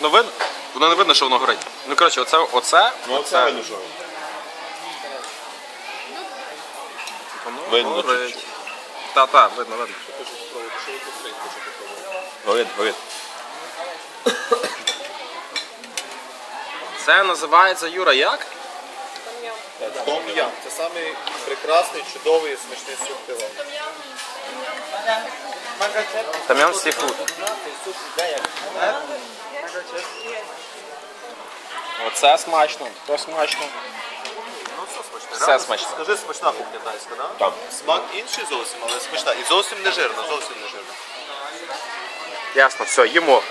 Ну видно? Воно не видно, що воно горить. Ну коротше, оце, оце, Ну це видно, що. воно Видно горить. чуть-чуть. Та, та, видно, видно. Говорить, говорить. Це називається Юра як? Том ям. Це самий прекрасний, чудовий і смачний суп пива. Том'ям seafood. Оце смачно, то смачно. Ну все смачне. Все Реально, смачне. Скажи смачна кухня тайська, да? Так. Смак інший зовсім, але смачна. І зовсім не жирна, зовсім не жирна. Ясно, все, їмо.